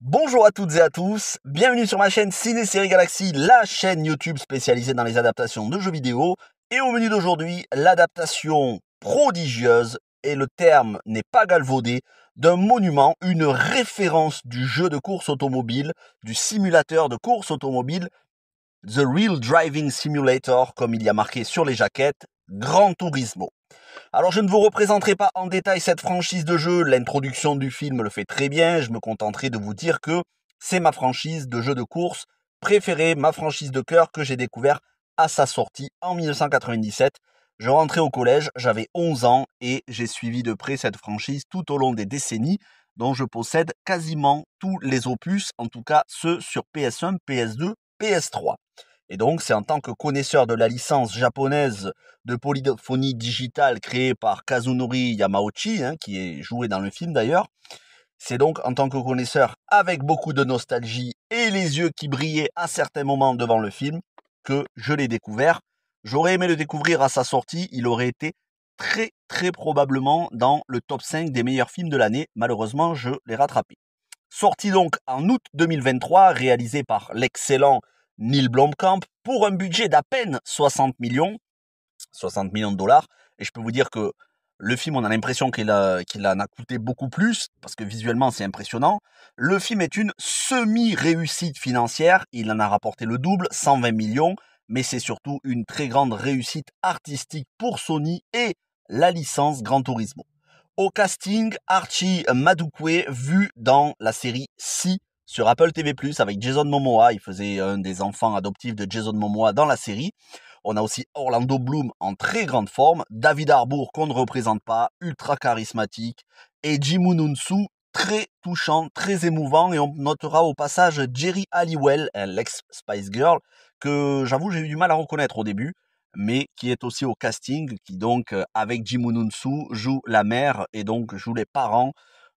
Bonjour à toutes et à tous, bienvenue sur ma chaîne Ciné Série Galaxy, la chaîne YouTube spécialisée dans les adaptations de jeux vidéo. Et au menu d'aujourd'hui, l'adaptation prodigieuse, et le terme n'est pas galvaudé, d'un monument, une référence du jeu de course automobile, du simulateur de course automobile, The Real Driving Simulator, comme il y a marqué sur les jaquettes, Gran Turismo. Alors je ne vous représenterai pas en détail cette franchise de jeu, l'introduction du film le fait très bien, je me contenterai de vous dire que c'est ma franchise de jeu de course préférée, ma franchise de cœur que j'ai découvert à sa sortie en 1997. Je rentrais au collège, j'avais 11 ans et j'ai suivi de près cette franchise tout au long des décennies dont je possède quasiment tous les opus, en tout cas ceux sur PS1, PS2, PS3. Et donc, c'est en tant que connaisseur de la licence japonaise de polyphonie digitale créée par Kazunori Yamauchi, hein, qui est joué dans le film d'ailleurs, c'est donc en tant que connaisseur avec beaucoup de nostalgie et les yeux qui brillaient à certains moments devant le film que je l'ai découvert. J'aurais aimé le découvrir à sa sortie, il aurait été très très probablement dans le top 5 des meilleurs films de l'année. Malheureusement, je l'ai rattrapé. Sorti donc en août 2023, réalisé par l'excellent Neil Blomkamp pour un budget d'à peine 60 millions, 60 millions de dollars. Et je peux vous dire que le film, on a l'impression qu'il en a coûté beaucoup plus, parce que visuellement, c'est impressionnant. Le film est une semi-réussite financière. Il en a rapporté le double, 120 millions. Mais c'est surtout une très grande réussite artistique pour Sony et la licence Gran Turismo. Au casting, Archie Madukwe, vu dans la série Si sur Apple TV+, avec Jason Momoa. Il faisait un des enfants adoptifs de Jason Momoa dans la série. On a aussi Orlando Bloom en très grande forme, David Harbour qu'on ne représente pas, ultra charismatique, et Jimu Nunsu, très touchant, très émouvant, et on notera au passage Jerry Halliwell, l'ex-Spice Girl, que j'avoue j'ai eu du mal à reconnaître au début, mais qui est aussi au casting, qui donc avec Jimu Nunsu joue la mère et donc joue les parents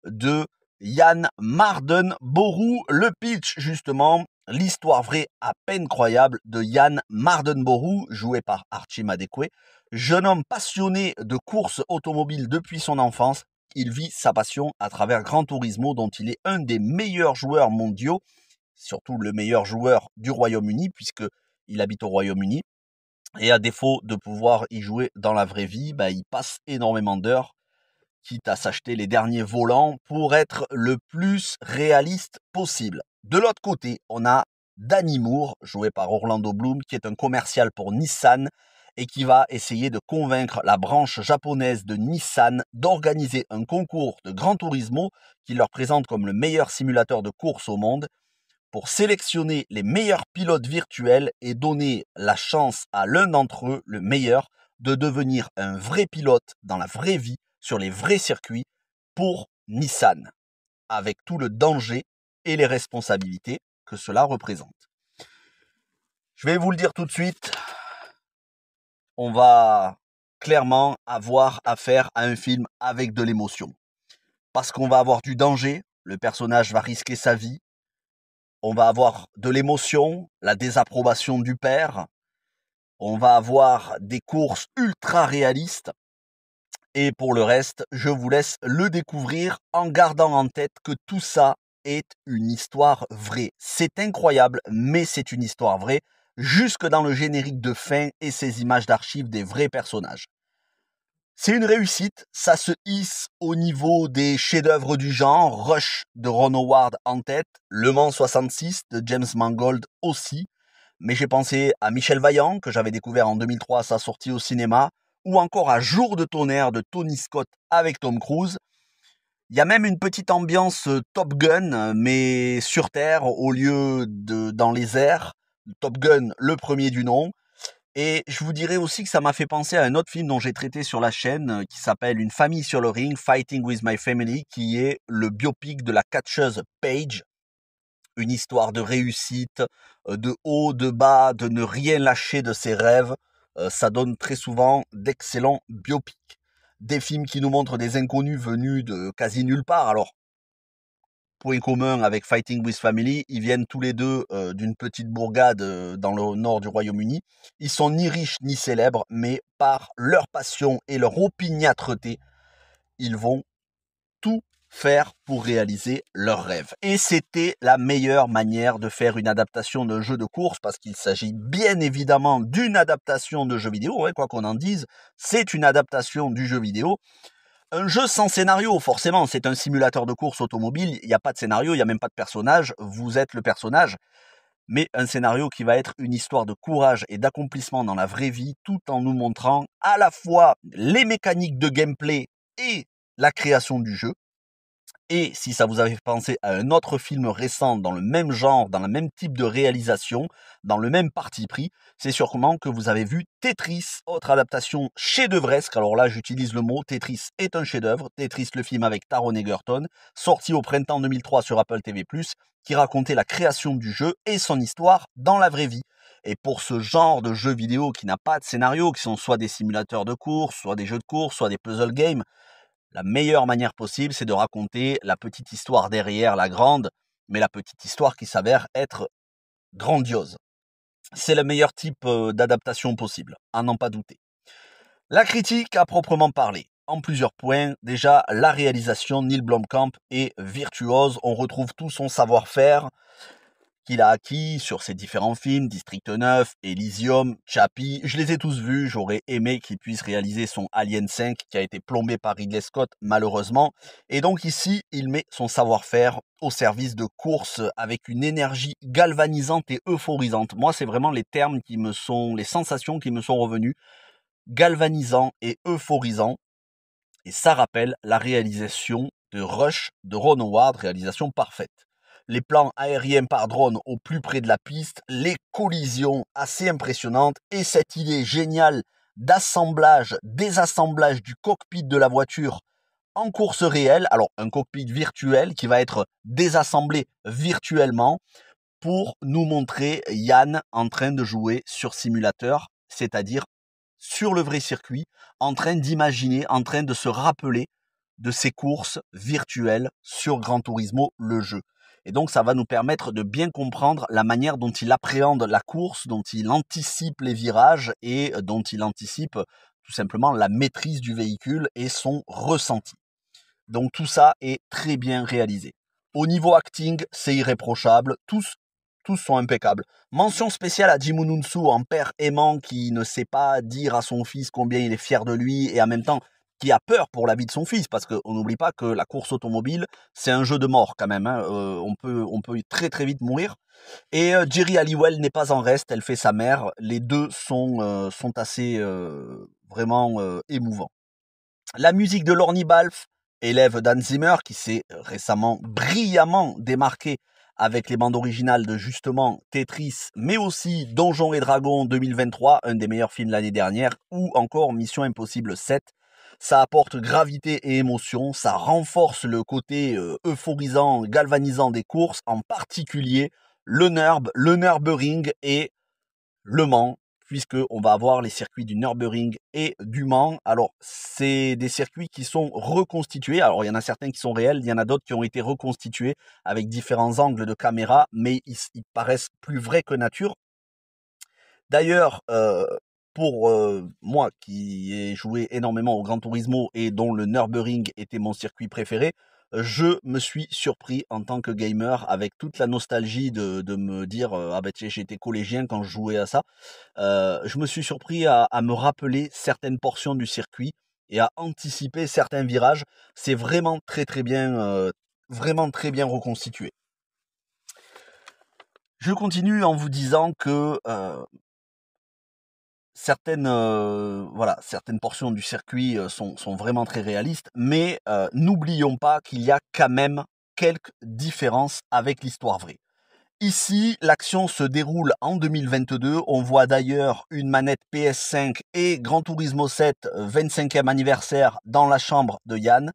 de Yann Marden-Borou. Le pitch, justement, l'histoire vraie à peine croyable de Yann Marden-Borou, joué par Archie Madekwe. Jeune homme passionné de course automobile depuis son enfance, il vit sa passion à travers Gran Turismo, dont il est un des meilleurs joueurs mondiaux, surtout le meilleur joueur du Royaume-Uni, puisque il habite au Royaume-Uni. Et à défaut de pouvoir y jouer dans la vraie vie, bah, il passe énormément d'heures quitte à s'acheter les derniers volants pour être le plus réaliste possible. De l'autre côté, on a Danny Moore, joué par Orlando Bloom, qui est un commercial pour Nissan et qui va essayer de convaincre la branche japonaise de Nissan d'organiser un concours de Gran Turismo qui leur présente comme le meilleur simulateur de course au monde pour sélectionner les meilleurs pilotes virtuels et donner la chance à l'un d'entre eux, le meilleur, de devenir un vrai pilote dans la vraie vie sur les vrais circuits pour Nissan, avec tout le danger et les responsabilités que cela représente. Je vais vous le dire tout de suite, on va clairement avoir affaire à un film avec de l'émotion. Parce qu'on va avoir du danger, le personnage va risquer sa vie, on va avoir de l'émotion, la désapprobation du père, on va avoir des courses ultra réalistes, et pour le reste, je vous laisse le découvrir en gardant en tête que tout ça est une histoire vraie. C'est incroyable, mais c'est une histoire vraie, jusque dans le générique de fin et ces images d'archives des vrais personnages. C'est une réussite, ça se hisse au niveau des chefs-d'œuvre du genre, Rush de Ron Howard en tête, Le Mans 66 de James Mangold aussi, mais j'ai pensé à Michel Vaillant, que j'avais découvert en 2003 à sa sortie au cinéma, ou encore à Jour de tonnerre de Tony Scott avec Tom Cruise. Il y a même une petite ambiance euh, Top Gun, euh, mais sur Terre au lieu de dans les airs. Top Gun, le premier du nom. Et je vous dirais aussi que ça m'a fait penser à un autre film dont j'ai traité sur la chaîne, euh, qui s'appelle Une famille sur le ring, Fighting with My Family, qui est le biopic de la catcheuse Paige. Une histoire de réussite, de haut, de bas, de ne rien lâcher de ses rêves. Euh, ça donne très souvent d'excellents biopics. Des films qui nous montrent des inconnus venus de quasi nulle part. Alors, point commun avec Fighting with Family, ils viennent tous les deux euh, d'une petite bourgade euh, dans le nord du Royaume-Uni. Ils sont ni riches ni célèbres, mais par leur passion et leur opiniâtreté, ils vont faire pour réaliser leurs rêves. Et c'était la meilleure manière de faire une adaptation d'un jeu de course parce qu'il s'agit bien évidemment d'une adaptation de jeu vidéo, hein, quoi qu'on en dise, c'est une adaptation du jeu vidéo. Un jeu sans scénario, forcément, c'est un simulateur de course automobile, il n'y a pas de scénario, il n'y a même pas de personnage, vous êtes le personnage, mais un scénario qui va être une histoire de courage et d'accomplissement dans la vraie vie, tout en nous montrant à la fois les mécaniques de gameplay et la création du jeu. Et si ça vous avait pensé à un autre film récent dans le même genre, dans le même type de réalisation, dans le même parti pris, c'est sûrement que vous avez vu Tetris, autre adaptation chef-d'œuvresque. Alors là, j'utilise le mot Tetris est un chef-d'œuvre. Tetris, le film avec Taron Egerton, sorti au printemps 2003 sur Apple TV+, qui racontait la création du jeu et son histoire dans la vraie vie. Et pour ce genre de jeu vidéo qui n'a pas de scénario, qui sont soit des simulateurs de course, soit des jeux de course, soit des puzzle games, la meilleure manière possible, c'est de raconter la petite histoire derrière la grande, mais la petite histoire qui s'avère être grandiose. C'est le meilleur type d'adaptation possible, à n'en pas douter. La critique à proprement parler. En plusieurs points, déjà la réalisation, Neil Blomkamp est virtuose, on retrouve tout son savoir-faire, qu'il a acquis sur ses différents films, District 9, Elysium, Chappie. Je les ai tous vus, j'aurais aimé qu'il puisse réaliser son Alien 5 qui a été plombé par Ridley Scott malheureusement. Et donc ici, il met son savoir-faire au service de course avec une énergie galvanisante et euphorisante. Moi, c'est vraiment les termes qui me sont, les sensations qui me sont revenues. Galvanisant et euphorisant. Et ça rappelle la réalisation de Rush de Ron Howard, réalisation parfaite les plans aériens par drone au plus près de la piste, les collisions assez impressionnantes et cette idée géniale d'assemblage, désassemblage du cockpit de la voiture en course réelle, alors un cockpit virtuel qui va être désassemblé virtuellement pour nous montrer Yann en train de jouer sur simulateur, c'est-à-dire sur le vrai circuit, en train d'imaginer, en train de se rappeler de ses courses virtuelles sur Gran Turismo, le jeu. Et donc, ça va nous permettre de bien comprendre la manière dont il appréhende la course, dont il anticipe les virages et euh, dont il anticipe tout simplement la maîtrise du véhicule et son ressenti. Donc tout ça est très bien réalisé. Au niveau acting, c'est irréprochable. Tous, tous sont impeccables. Mention spéciale à Jimununsu en père aimant qui ne sait pas dire à son fils combien il est fier de lui et en même temps qui a peur pour la vie de son fils, parce qu'on n'oublie pas que la course automobile, c'est un jeu de mort quand même. Hein. Euh, on, peut, on peut très très vite mourir. Et euh, Jerry Halliwell n'est pas en reste, elle fait sa mère. Les deux sont, euh, sont assez vraiment émouvants. La musique de Lorny Balfe, élève d'Anne Zimmer, qui s'est récemment brillamment démarqué avec les bandes originales de justement Tetris, mais aussi Donjons et Dragons 2023, un des meilleurs films l'année dernière, ou encore Mission Impossible 7, ça apporte gravité et émotion, ça renforce le côté euh, euphorisant, galvanisant des courses, en particulier le Nürb, le Nürburgring et Le Mans, puisque on va avoir les circuits du Nürburgring et du Mans. Alors, c'est des circuits qui sont reconstitués. Alors, il y en a certains qui sont réels, il y en a d'autres qui ont été reconstitués avec différents angles de caméra, mais ils, paraissent plus vrais que nature. D'ailleurs, euh, pour moi qui ai joué énormément au Gran Turismo et dont le Nürburgring était mon circuit préféré, je me suis surpris en tant que gamer avec toute la nostalgie de, me dire ah ben j'étais collégien quand je jouais à ça. je me suis surpris à, me rappeler certaines portions du circuit et à anticiper certains virages. C'est vraiment très très bien, vraiment très bien reconstitué. Je continue en vous disant que certaines, euh, voilà, certaines portions du circuit euh, sont, vraiment très réalistes, mais euh, n'oublions pas qu'il y a quand même quelques différences avec l'histoire vraie. Ici, l'action se déroule en 2022. On voit d'ailleurs une manette PS5 et Gran Turismo 7 25e anniversaire dans la chambre de Yann.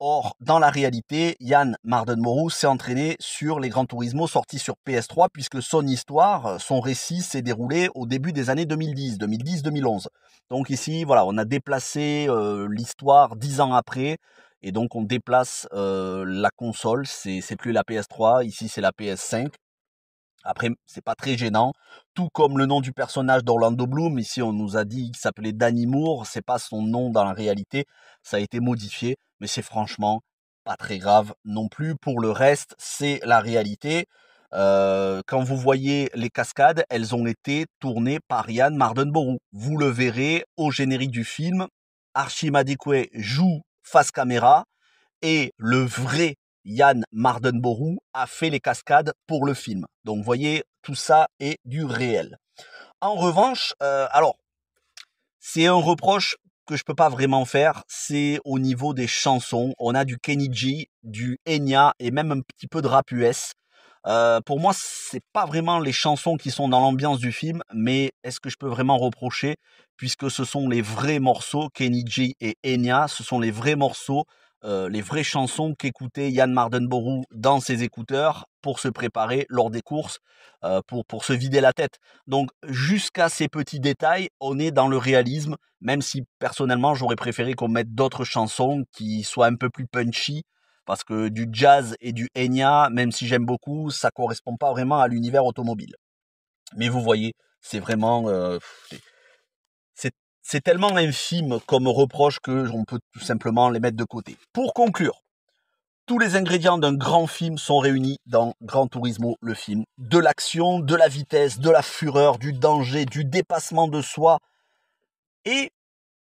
Or, dans la réalité, Yann Mardenmorou s'est entraîné sur les Grands Turismo sortis sur PS3 puisque son histoire, son récit s'est déroulé au début des années 2010, 2010-2011. Donc ici, voilà, on a déplacé euh, l'histoire dix ans après et donc on déplace euh, la console. C'est plus la PS3, ici c'est la PS5. Après, c'est pas très gênant. Tout comme le nom du personnage d'Orlando Bloom. Ici, on nous a dit qu'il s'appelait Danny Moore. C'est pas son nom dans la réalité. Ça a été modifié. Mais c'est franchement pas très grave non plus. Pour le reste, c'est la réalité. Euh, quand vous voyez les cascades, elles ont été tournées par Yann Mardenborough. Vous le verrez au générique du film. Archimadekwe joue face caméra et le vrai Yann Mardenborough a fait les cascades pour le film. Donc, vous voyez, tout ça est du réel. En revanche, euh, alors, c'est un reproche que je peux pas vraiment faire, c'est au niveau des chansons. On a du Kenny G, du Enya et même un petit peu de rap US. Euh, pour moi, c'est pas vraiment les chansons qui sont dans l'ambiance du film, mais est-ce que je peux vraiment reprocher, puisque ce sont les vrais morceaux, Kenny G et Enya, ce sont les vrais morceaux euh, les vraies chansons qu'écoutait Yann Mardenborough dans ses écouteurs pour se préparer lors des courses, euh, pour, pour se vider la tête. Donc jusqu'à ces petits détails, on est dans le réalisme, même si personnellement j'aurais préféré qu'on mette d'autres chansons qui soient un peu plus punchy, parce que du jazz et du Enya, même si j'aime beaucoup, ça correspond pas vraiment à l'univers automobile. Mais vous voyez, c'est vraiment... Euh, c'est tellement infime comme reproche que on peut tout simplement les mettre de côté. Pour conclure, tous les ingrédients d'un grand film sont réunis dans Gran Turismo, le film. De l'action, de la vitesse, de la fureur, du danger, du dépassement de soi. Et,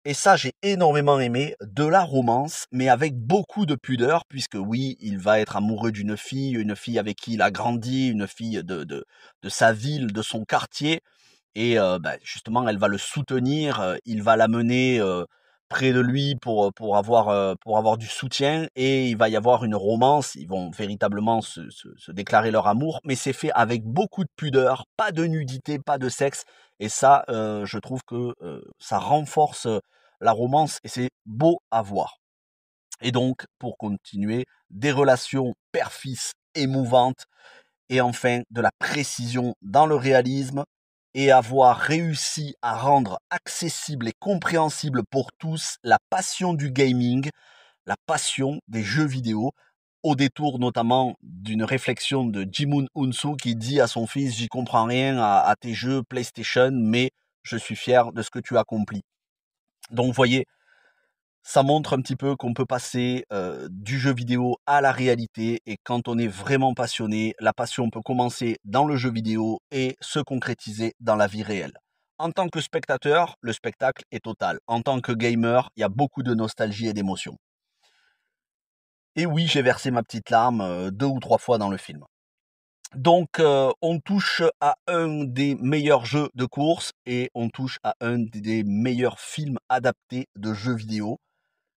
et ça j'ai énormément aimé, de la romance, mais avec beaucoup de pudeur, puisque oui, il va être amoureux d'une fille, une fille avec qui il a grandi, une fille de, de, de sa ville, de son quartier et bah, justement elle va le soutenir, il va l'amener près de lui pour, pour, avoir, pour avoir du soutien et il va y avoir une romance, ils vont véritablement se, se, déclarer leur amour, mais c'est fait avec beaucoup de pudeur, pas de nudité, pas de sexe, et ça, je trouve que ça renforce la romance et c'est beau à voir. Et donc, pour continuer, des relations père-fils émouvantes et enfin de la précision dans le réalisme, et avoir réussi à rendre accessible et compréhensible pour tous la passion du gaming, la passion des jeux vidéo, au détour notamment d'une réflexion de Jimun Unsu qui dit à son fils J'y comprends rien à, tes jeux PlayStation, mais je suis fier de ce que tu accomplis. Donc, vous voyez, ça montre un petit peu qu'on peut passer euh, du jeu vidéo à la réalité et quand on est vraiment passionné, la passion peut commencer dans le jeu vidéo et se concrétiser dans la vie réelle. En tant que spectateur, le spectacle est total. En tant que gamer, il y a beaucoup de nostalgie et d'émotion. Et oui, j'ai versé ma petite larme euh, deux ou trois fois dans le film. Donc, euh, on touche à un des meilleurs jeux de course et on touche à un des meilleurs films adaptés de jeux vidéo.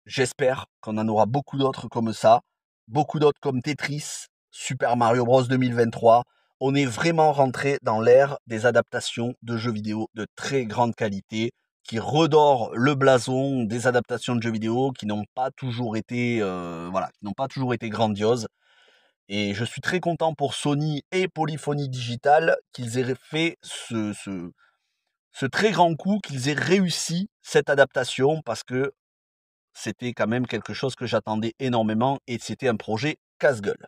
J'espère qu'on en aura beaucoup d'autres comme ça, beaucoup d'autres comme Tetris, Super Mario Bros 2023. On est vraiment rentré dans l'ère des adaptations de jeux vidéo de très grande qualité qui redorent le blason des adaptations de jeux vidéo qui n'ont pas toujours été euh, voilà, qui n'ont pas toujours été grandioses. Et je suis très content pour Sony et Polyphony Digital qu'ils aient fait ce très grand coup, qu'ils aient réussi cette adaptation parce que c'était quand même quelque chose que j'attendais énormément et c'était un projet casse-gueule.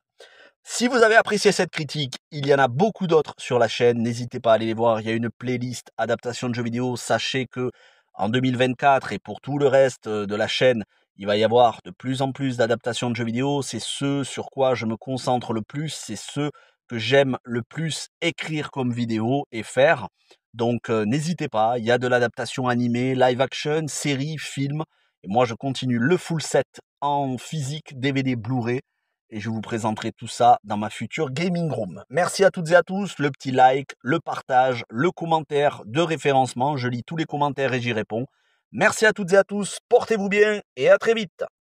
Si vous avez apprécié cette critique, il y en a beaucoup d'autres sur la chaîne, n'hésitez pas à aller les voir, il y a une playlist adaptation de jeux vidéo, sachez que en 2024 et pour tout le reste de la chaîne, il va y avoir de plus en plus d'adaptations de jeux vidéo, c'est ce sur quoi je me concentre le plus, c'est ce que j'aime le plus écrire comme vidéo et faire. Donc n'hésitez pas, il y a de l'adaptation animée, live action, série, film, et moi, je continue le full set en physique, DVD, Blu-ray. Et je vous présenterai tout ça dans ma future gaming room. Merci à toutes et à tous. Le petit like, le partage, le commentaire de référencement. Je lis tous les commentaires et j'y réponds. Merci à toutes et à tous. Portez-vous bien et à très vite.